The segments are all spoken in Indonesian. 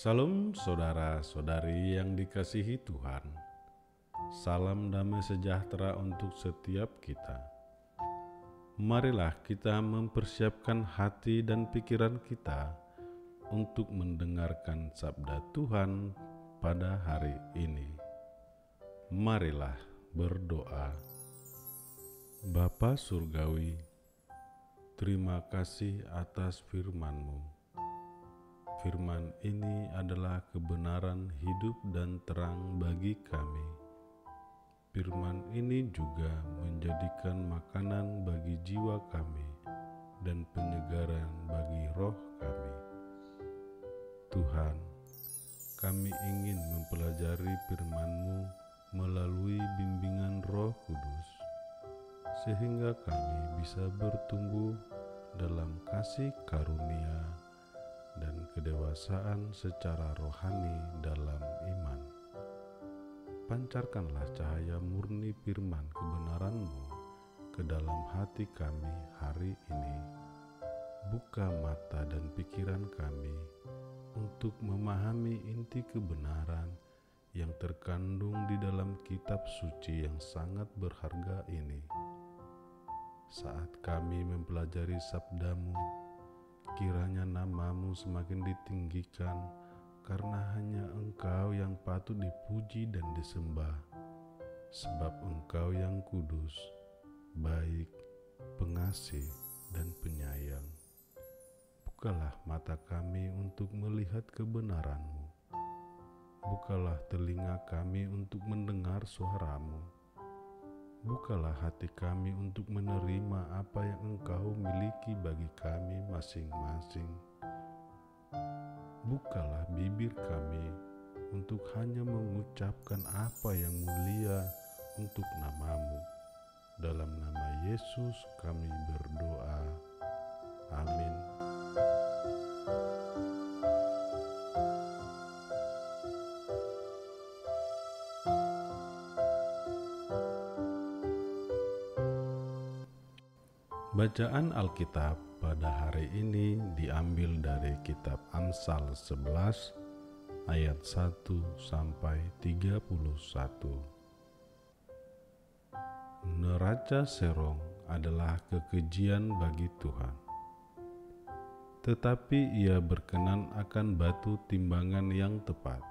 Salam saudara-saudari yang dikasihi Tuhan. Salam damai sejahtera untuk setiap kita. Marilah kita mempersiapkan hati dan pikiran kita untuk mendengarkan sabda Tuhan pada hari ini. Marilah berdoa. Bapa Surgawi, terima kasih atas firman-Mu Firman ini adalah kebenaran hidup dan terang bagi kami. Firman ini juga menjadikan makanan bagi jiwa kami dan penyegaran bagi roh kami. Tuhan, kami ingin mempelajari firman-Mu melalui bimbingan Roh Kudus, sehingga kami bisa bertumbuh dalam kasih karunia dan kedewasaan secara rohani dalam iman. Pancarkanlah cahaya murni firman kebenaran-Mu ke dalam hati kami hari ini. Buka mata dan pikiran kami untuk memahami inti kebenaran yang terkandung di dalam kitab suci yang sangat berharga ini. Saat kami mempelajari sabdamu, Kiranya namamu semakin ditinggikan, karena hanya engkau yang patut dipuji dan disembah, sebab engkau yang kudus, baik, pengasih, dan penyayang. Bukalah mata kami untuk melihat kebenaranmu. Bukalah telinga kami untuk mendengar suaramu Bukalah hati kami untuk menerima apa yang Engkau miliki bagi kami masing-masing. Bukalah bibir kami untuk hanya mengucapkan apa yang mulia untuk namamu. Dalam nama Yesus kami berdoa. Amin. Bacaan Alkitab pada hari ini diambil dari kitab Amsal 11 ayat 1 sampai 31. Neraca serong adalah kekejian bagi Tuhan. Tetapi ia berkenan akan batu timbangan yang tepat.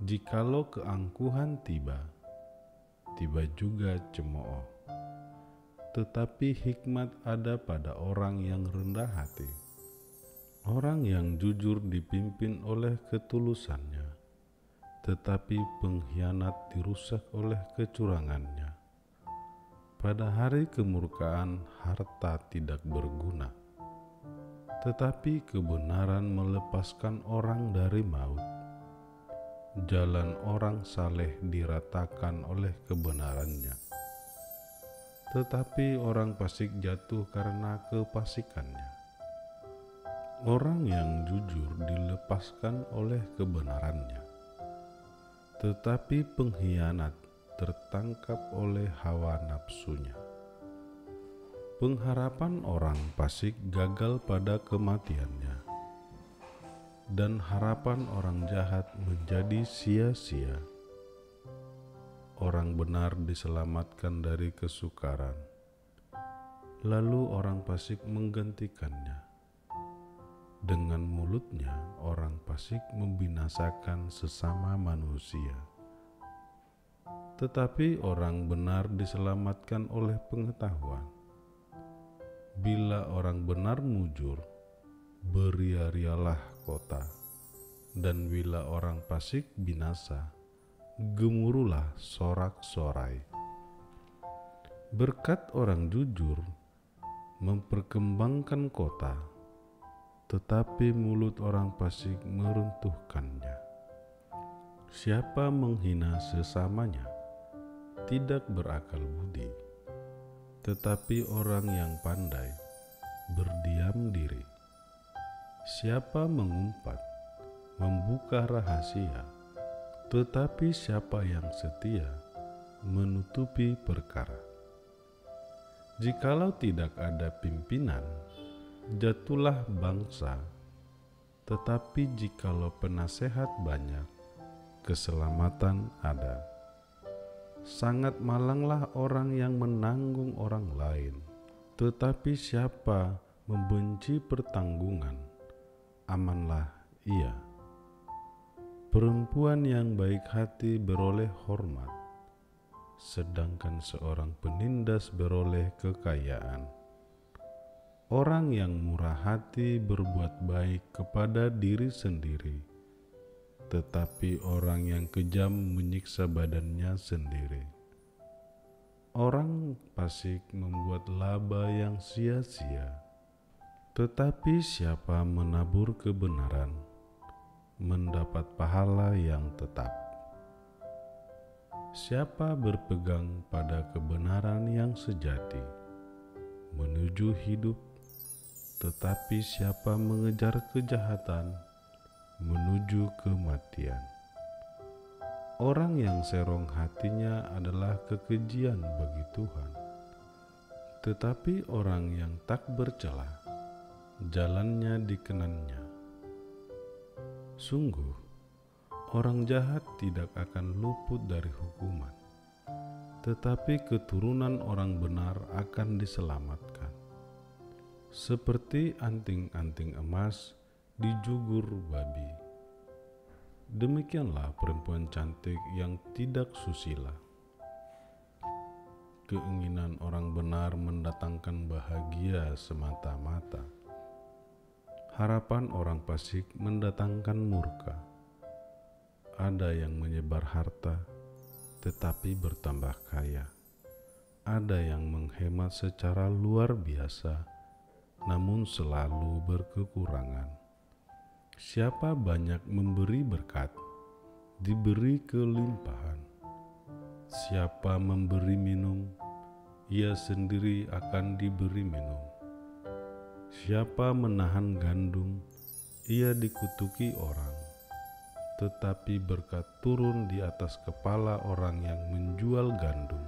Jikalau keangkuhan tiba, tiba juga cemooh tetapi hikmat ada pada orang yang rendah hati. Orang yang jujur dipimpin oleh ketulusannya, tetapi pengkhianat dirusak oleh kecurangannya. Pada hari kemurkaan, harta tidak berguna, tetapi kebenaran melepaskan orang dari maut. Jalan orang saleh diratakan oleh kebenarannya tetapi orang fasik jatuh karena kepasikannya. Orang yang jujur dilepaskan oleh kebenarannya, tetapi pengkhianat tertangkap oleh hawa nafsunya. Pengharapan orang fasik gagal pada kematiannya, dan harapan orang jahat menjadi sia-sia orang benar diselamatkan dari kesukaran, lalu orang fasik menggantikannya. Dengan mulutnya, orang fasik membinasakan sesama manusia, tetapi orang benar diselamatkan oleh pengetahuan. Bila orang benar mujur, beria-rialah kota, dan bila orang fasik binasa, gemuruhlah sorak-sorai. Berkat orang jujur memperkembangkan kota, tetapi mulut orang fasik meruntuhkannya. Siapa menghina sesamanya tidak berakal budi, tetapi orang yang pandai berdiam diri. Siapa mengumpat, membuka rahasia, tetapi siapa yang setia menutupi perkara. Jikalau tidak ada pimpinan, jatuhlah bangsa, Tetapi jikalau penasehat banyak, keselamatan ada. Sangat malanglah orang yang menanggung orang lain, tetapi siapa membenci pertanggungan, amanlah ia. Perempuan yang baik hati beroleh hormat, sedangkan seorang penindas beroleh kekayaan. Orang yang murah hati berbuat baik kepada diri sendiri, tetapi orang yang kejam menyiksa badannya sendiri. Orang fasik membuat laba yang sia-sia, tetapi siapa menabur kebenaran mendapat pahala yang tetap. Siapa berpegang pada kebenaran yang sejati menuju hidup tetapi siapa mengejar kejahatan menuju kematian. Orang yang serong hatinya adalah kekejian bagi Tuhan, tetapi orang yang tak bercelah, jalannya dikenannya. Sungguh, orang jahat tidak akan luput dari hukuman, tetapi keturunan orang benar akan diselamatkan seperti anting-anting emas di jugur babi. Demikianlah perempuan cantik yang tidak susila. Keinginan orang benar mendatangkan bahagia semata-mata. Harapan orang fasik mendatangkan murka. Ada yang menyebar harta tetapi bertambah kaya. Ada yang menghemat secara luar biasa namun selalu berkekurangan. Siapa banyak memberi berkat, diberi kelimpahan. Siapa memberi minum, ia sendiri akan diberi minum. Siapa menahan gandum, ia dikutuki orang, tetapi berkat turun di atas kepala orang yang menjual gandum.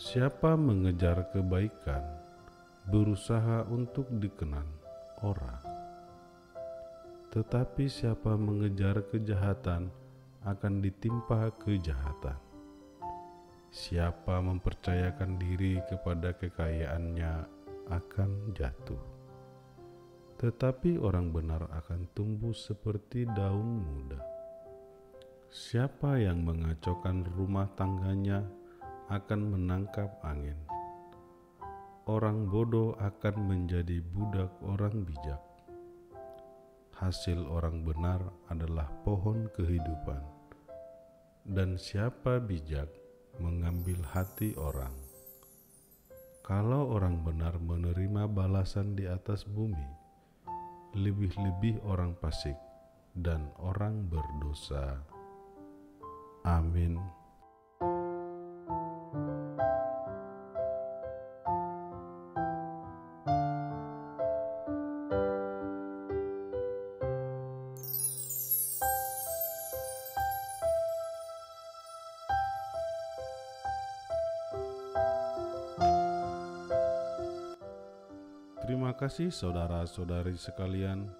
Siapa mengejar kebaikan, berusaha untuk dikenal orang. Tetapi siapa mengejar kejahatan akan ditimpa kejahatan. Siapa mempercayakan diri kepada kekayaannya akan jatuh. Tetapi orang benar akan tumbuh seperti daun muda. Siapa yang mengacaukan rumah tangganya akan menangkap angin orang bodoh akan menjadi budak orang bijak. Hasil orang benar adalah pohon kehidupan, dan siapa bijak mengambil hati orang. Kalau orang benar menerima balasan di atas bumi, lebih-lebih orang fasik dan orang berdosa. Amin. Kasih saudara-saudari sekalian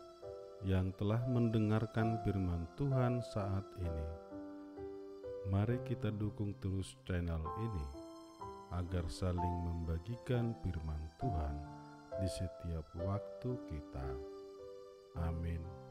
yang telah mendengarkan firman Tuhan saat ini. Mari kita dukung terus channel ini agar saling membagikan firman Tuhan di setiap waktu kita. Amin.